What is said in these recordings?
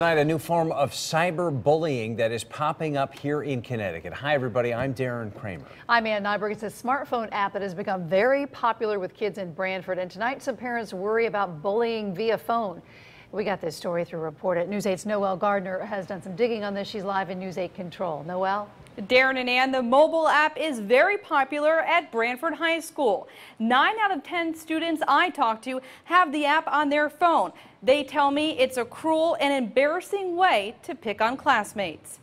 Tonight, a new form of cyberbullying that is popping up here in Connecticut. Hi, everybody. I'm Darren Kramer. I'm Ann Nyberg. It's a smartphone app that has become very popular with kids in Branford. And tonight, some parents worry about bullying via phone. We got this story through a report at News 8's Noelle Gardner has done some digging on this. She's live in News 8 Control. Noelle? Darren and Ann, the mobile app is very popular at Branford High School. Nine out of 10 students I talk to have the app on their phone. They tell me it's a cruel and embarrassing way to pick on classmates.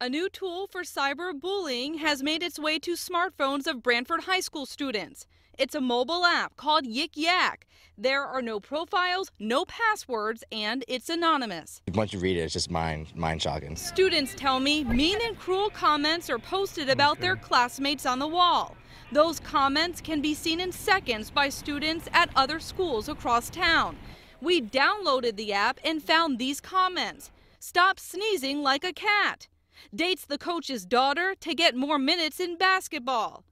A new tool for cyberbullying has made its way to smartphones of Branford High School students. It's a mobile app called Yik Yak. There are no profiles, no passwords, and it's anonymous. Once you read it, it's just mind mind shocking. Students tell me mean and cruel comments are posted about okay. their classmates on the wall. Those comments can be seen in seconds by students at other schools across town. We downloaded the app and found these comments. Stop sneezing like a cat. Dates the coach's daughter to get more minutes in basketball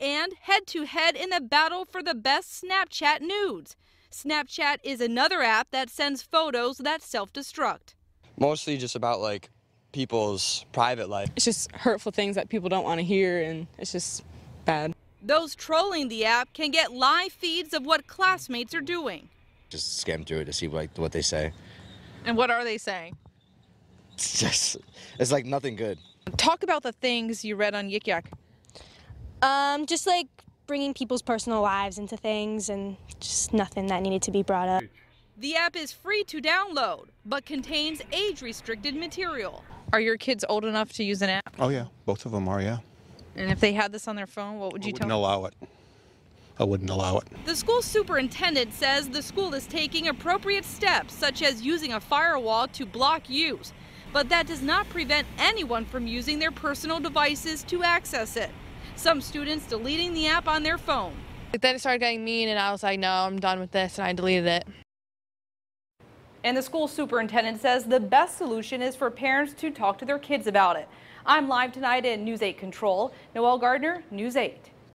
and head to head in the battle for the best Snapchat nudes. Snapchat is another app that sends photos that self destruct. Mostly just about like people's private life. It's just hurtful things that people don't want to hear, and it's just bad. Those trolling the app can get live feeds of what classmates are doing. Just skim through it to see like what they say. And what are they saying? It's just, it's like nothing good. Talk about the things you read on Yik Yak. Um, just like bringing people's personal lives into things and just nothing that needed to be brought up. The app is free to download, but contains age-restricted material. Are your kids old enough to use an app? Oh yeah, both of them are, yeah. And if they had this on their phone, what would you I tell them? allow it. I wouldn't allow it. The school superintendent says the school is taking appropriate steps, such as using a firewall to block use. But that does not prevent anyone from using their personal devices to access it some students deleting the app on their phone. It then it started getting mean, and I was like, no, I'm done with this, and I deleted it. And the school superintendent says the best solution is for parents to talk to their kids about it. I'm live tonight in News 8 Control. Noelle Gardner, News 8.